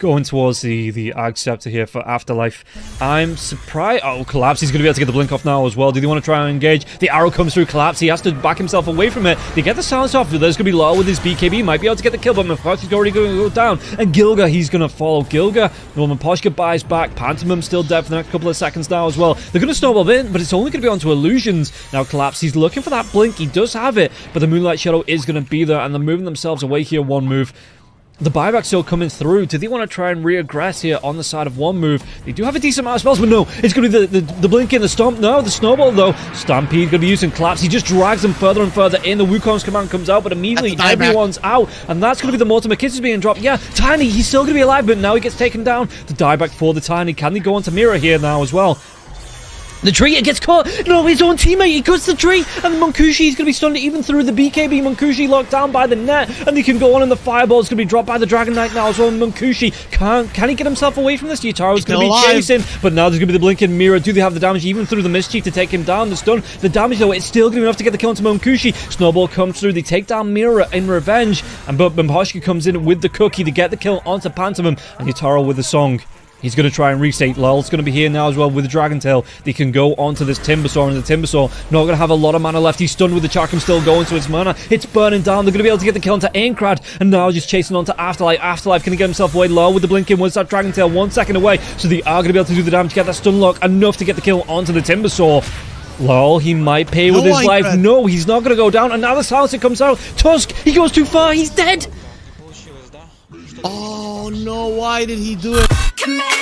going towards the, the Ag Scepter here for Afterlife. I'm surprised. Oh, Collapse. He's going to be able to get the blink off now as well. Do they want to try and engage? The arrow comes through Collapse. He has to back himself away from it. They get the silence off. There's going to be Larl with his BKB. Might be able to get the kill, but Miposhka's already going to go down. And Gilgir, he's going to follow Gilgir. Well, Miposhka buys back. Pantomim still dead for the next couple of seconds now as well. They're going to snowball in, but it's only going to be onto Illusions. Now Collapse, he's looking for that blink. He does have it, but the Moonlight Shadow is going to be there, and they're moving themselves away here one move. The buyback still coming through. Do they want to try and reaggress here on the side of one move? They do have a decent amount of spells, but no, it's going to be the, the, the blink in the stomp. No, the snowball though. Stampede going to be using collapse. He just drags them further and further in. The Wukong's command comes out, but immediately everyone's out, and that's going to be the Mortimer Kisses being dropped. Yeah, Tiny, he's still going to be alive, but now he gets taken down. The dieback for the Tiny. Can they go onto Mira here now as well? The tree, it gets caught. No, his own teammate, he cuts the tree. And Munkushi is going to be stunned even through the BKB. Munkushi locked down by the net. And he can go on and the fireball is going to be dropped by the Dragon Knight now as well. Munkushi, can't, can he get himself away from this? Yatoro's going to be alive. chasing. But now there's going to be the blinking mirror. Do they have the damage even through the mischief to take him down? The stun, the damage though, it's still going to be enough to get the kill into Munkushi. Snowball comes through. They take down Mira in revenge. And but Miposhka comes in with the cookie to get the kill onto Pantomim. And Yatoro with the song. He's going to try and restate. Larl's going to be here now as well with the Dragon Tail. They can go onto this Timber Timbersaw, and the Timber Timbersaw not going to have a lot of mana left. He's stunned with the Chakram still going to its mana. It's burning down. They're going to be able to get the kill onto Aincrad, and now just chasing onto Afterlife. Afterlife can get himself away. Larl with the blinking. Once that Dragon Tail one second away, so they are going to be able to do the damage, get that stun lock enough to get the kill onto the Timber Timbersaw. Larl, he might pay with No, his life. Aincrad. No, he's not going to go down. And now the silencer comes out. Tusk, he goes too far. He's dead. Oh no, why did he do it? Command